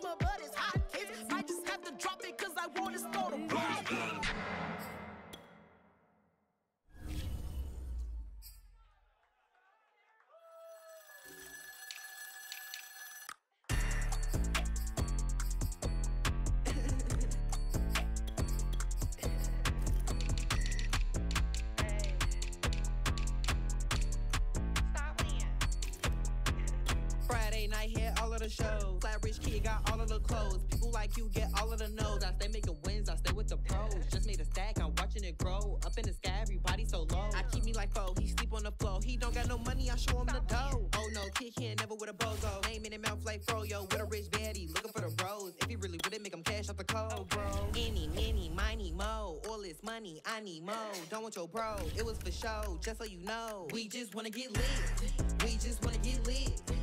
summer, but All of the shows. Flat rich kid got all of the clothes. People like you get all of the no's. I stay making wins, I stay with the pros. Just made a stack, I'm watching it grow. Up in the sky, everybody so low. I keep me like foe, he sleep on the floor. He don't got no money, I show him the dough. Oh no, kid here never with a bozo. Name in the mouth like froyo. With a rich baddie, looking for the bros. If he really would it make him cash out the cold, oh, bro. Any, many, miny, mo. All this money, I need mo. Don't want your bro, it was for show, just so you know. We just wanna get lit. We just wanna get lit.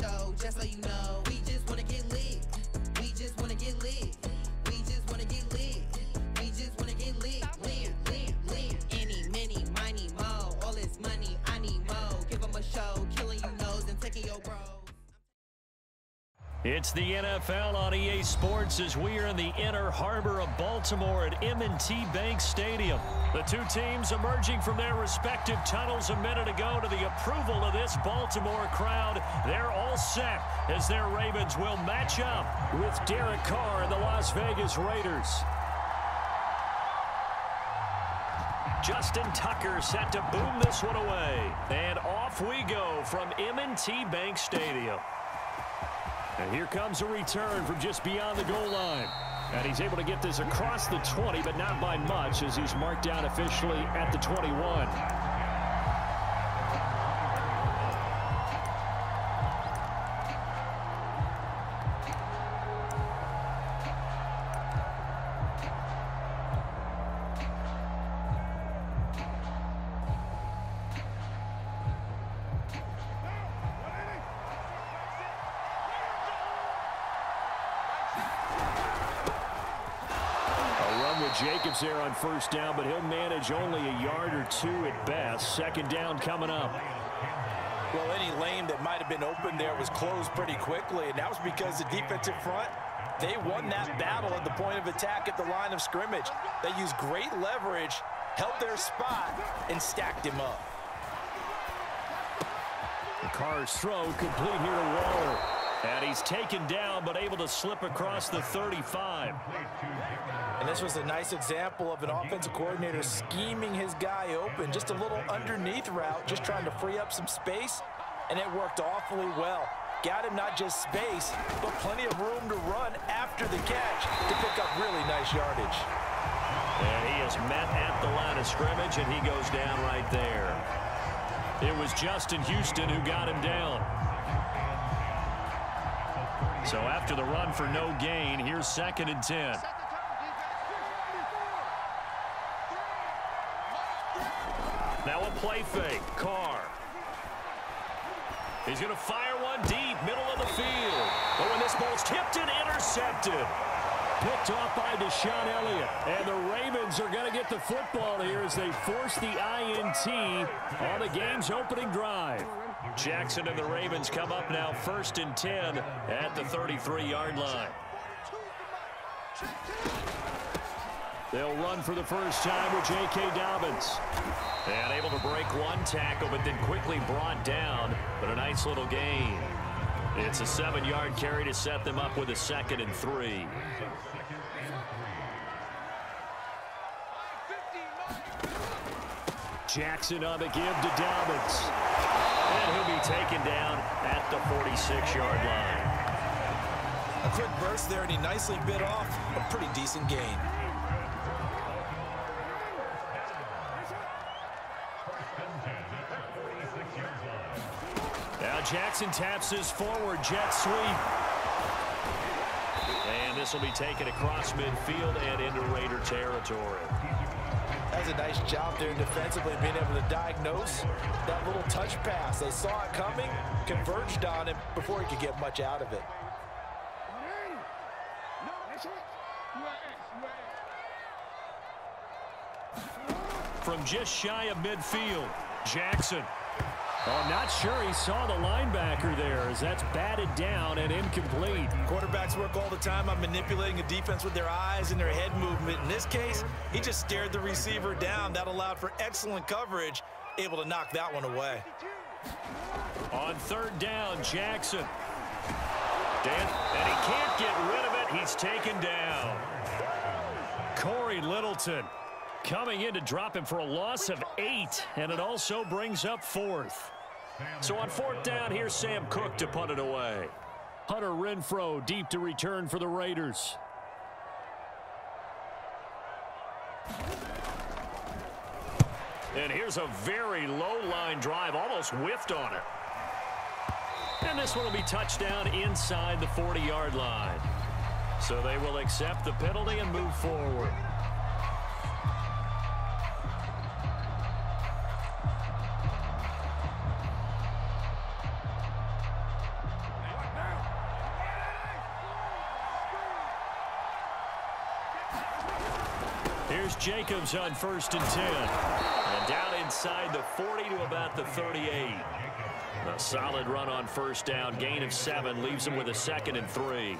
Show, just so you know. It's the NFL on EA Sports as we are in the inner harbor of Baltimore at M&T Bank Stadium. The two teams emerging from their respective tunnels a minute ago to the approval of this Baltimore crowd. They're all set as their Ravens will match up with Derek Carr and the Las Vegas Raiders. Justin Tucker set to boom this one away. And off we go from M&T Bank Stadium. And here comes a return from just beyond the goal line. And he's able to get this across the 20, but not by much as he's marked down officially at the 21. Jacobs there on first down, but he'll manage only a yard or two at best. Second down coming up. Well, any lane that might have been open there was closed pretty quickly, and that was because the defensive front, they won that battle at the point of attack at the line of scrimmage. They used great leverage, held their spot, and stacked him up. The Carr's throw complete here to Waller. And he's taken down, but able to slip across the 35. And this was a nice example of an offensive coordinator scheming his guy open. Just a little underneath route, just trying to free up some space, and it worked awfully well. Got him not just space, but plenty of room to run after the catch to pick up really nice yardage. And he is met at the line of scrimmage, and he goes down right there. It was Justin Houston who got him down. So after the run for no gain, here's second and 10. Now a play fake. Carr. He's going to fire one deep, middle of the field. But when this ball's tipped and intercepted. Picked off by DeShon Elliott. And the Ravens are going to get the football here as they force the INT on the game's opening drive. Jackson and the Ravens come up now first and 10 at the 33-yard line. They'll run for the first time with J.K. Dobbins. And able to break one tackle, but then quickly brought down. But a nice little gain. It's a seven-yard carry to set them up with a second and three. Jackson on the give to Dobbins. And he'll be taken down at the 46-yard line. A quick burst there, and he nicely bit off a pretty decent gain. Now Jackson taps his forward jet sweep. And this will be taken across midfield and into Raider territory. That's a nice job there defensively, being able to diagnose that little touch pass. They saw it coming, converged on him before he could get much out of it. from just shy of midfield. Jackson. Oh, I'm not sure he saw the linebacker there as that's batted down and incomplete. Quarterbacks work all the time on manipulating a defense with their eyes and their head movement. In this case, he just stared the receiver down. That allowed for excellent coverage, able to knock that one away. On third down, Jackson. Dan, and he can't get rid of it. He's taken down. Cory Littleton coming in to drop him for a loss of eight, and it also brings up fourth. So on fourth down, here's Sam Koch to punt it away. Hunter Renfrow deep to return for the Raiders. And here's a very low line drive, almost whiffed on it. And this one will be touchdown inside the 40-yard line. So they will accept the penalty and move forward. Here's Jacobs on first and 10. And down inside the 40 to about the 38. A solid run on first down. Gain of seven leaves him with a second and three.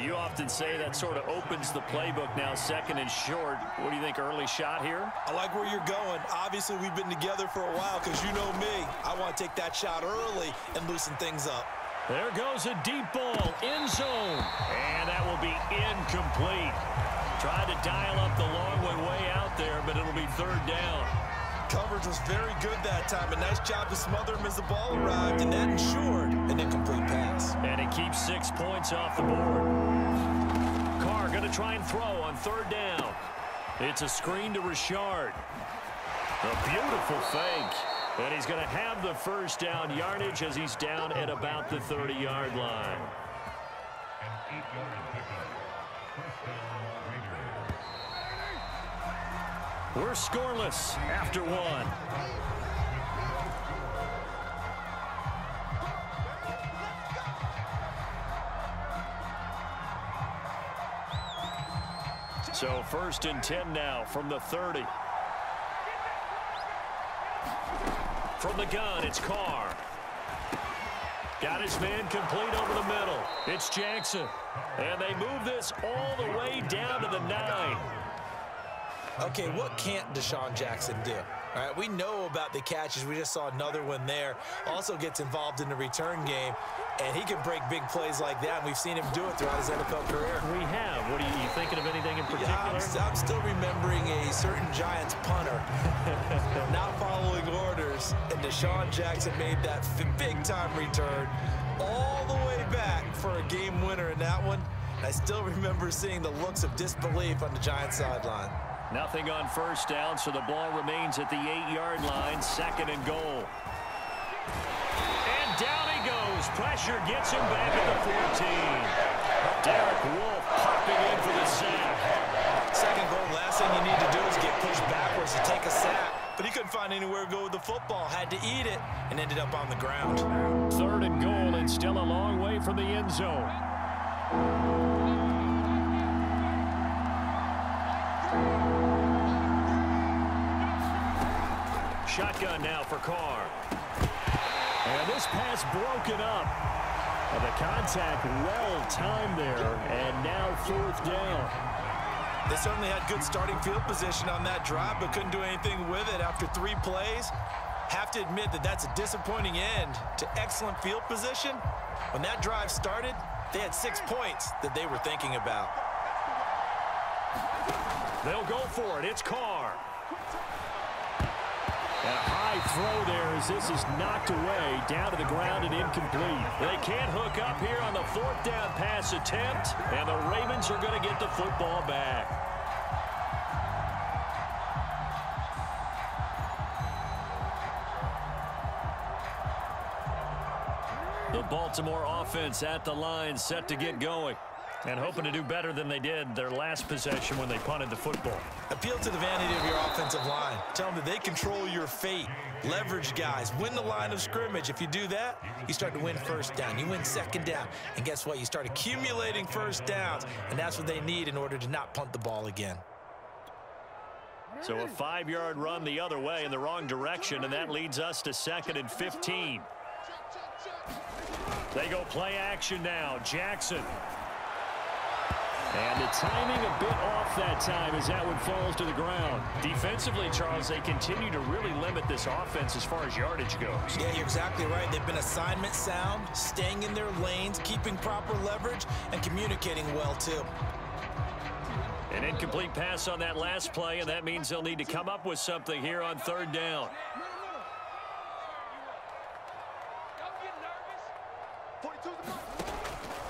You often say that sort of opens the playbook now, second and short. What do you think, early shot here? I like where you're going. Obviously, we've been together for a while because you know me. I want to take that shot early and loosen things up. There goes a deep ball, end zone. And that will be incomplete. Tried to dial up the long way way out there, but it'll be third down. Coverage was very good that time. A nice job to smother him as the ball arrived, and that ensured an incomplete pass. And it keeps six points off the board. Carr going to try and throw on third down. It's a screen to Richard. A beautiful fake. And he's going to have the first down yardage as he's down at about the 30-yard line. We're scoreless after one. So first and 10 now from the 30. From the gun, it's Carr. Got his man complete over the middle. It's Jackson. And they move this all the way down to the nine. Okay, what can't DeSean Jackson do? All right, we know about the catches. We just saw another one there. Also gets involved in the return game, and he can break big plays like that. And we've seen him do it throughout his NFL career. We have. What are you, you thinking of anything in particular? Yeah, I'm, I'm still remembering a certain Giants punter not following orders, and DeSean Jackson made that big-time return all the way back for a game winner in that one. I still remember seeing the looks of disbelief on the Giants sideline. Nothing on first down, so the ball remains at the eight-yard line, second and goal. And down he goes. Pressure gets him back at the 14. Derek Wolfe popping in for the sack. Second goal, last thing you need to do is get pushed backwards to take a sack. But he couldn't find anywhere to go with the football, had to eat it, and ended up on the ground. Third and goal, and still a long way from the end zone. Shotgun now for Carr. And this pass broken up. And the contact well timed there. And now fourth down. They certainly had good starting field position on that drive, but couldn't do anything with it after three plays. Have to admit that that's a disappointing end to excellent field position. When that drive started, they had six points that they were thinking about. They'll go for it. It's Carr. High throw there as this is knocked away down to the ground and incomplete. They can't hook up here on the fourth down pass attempt, and the Ravens are going to get the football back. The Baltimore offense at the line set to get going. And hoping to do better than they did their last possession when they punted the football. Appeal to the vanity of your offensive line. Tell them that they control your fate. Leverage guys. Win the line of scrimmage. If you do that, you start to win first down. You win second down. And guess what? You start accumulating first downs. And that's what they need in order to not punt the ball again. So a five-yard run the other way in the wrong direction, and that leads us to second and 15. They go play action now. Jackson. And the timing a bit off that time as that one falls to the ground. Defensively, Charles, they continue to really limit this offense as far as yardage goes. Yeah, you're exactly right. They've been assignment sound, staying in their lanes, keeping proper leverage, and communicating well, too. An incomplete pass on that last play, and that means they'll need to come up with something here on third down.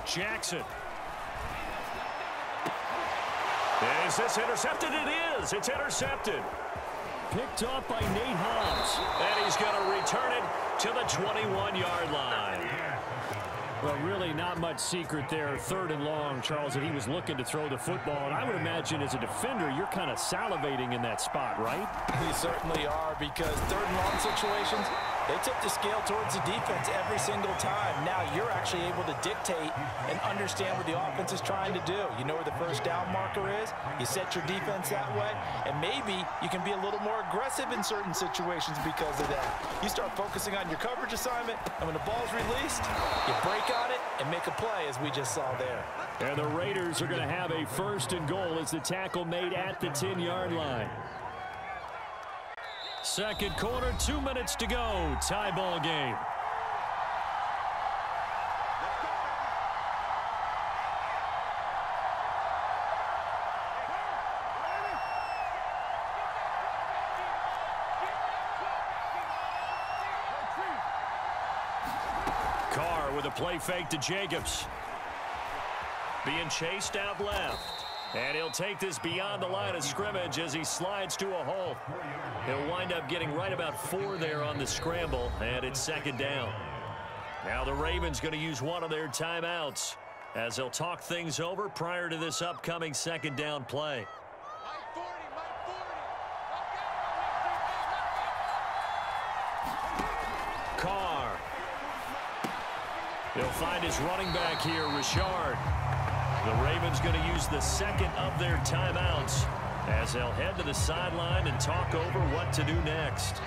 Jackson. Is this intercepted? It is. It's intercepted. Picked off by Nate Hobbs. And he's going to return it to the 21-yard line. Well, really not much secret there. Third and long, Charles, that he was looking to throw the football. And I would imagine as a defender, you're kind of salivating in that spot, right? We certainly are because third and long situations, they tip the scale towards the defense every single time. Now you're actually able to dictate and understand what the offense is trying to do. You know where the first down marker is. You set your defense that way, and maybe you can be a little more aggressive in certain situations because of that. You start focusing on your coverage assignment, and when the ball's released, you break on it and make a play, as we just saw there. And the Raiders are going to have a first and goal as the tackle made at the 10-yard line. Second quarter, two minutes to go. Tie ball game. Carr with a play fake to Jacobs. Being chased out left. And he'll take this beyond the line of scrimmage as he slides to a hole. He'll wind up getting right about four there on the scramble, and it's second down. Now the Ravens going to use one of their timeouts as they'll talk things over prior to this upcoming second down play. Carr. He'll find his running back here, Richard. The Ravens going to use the second of their timeouts as they'll head to the sideline and talk over what to do next.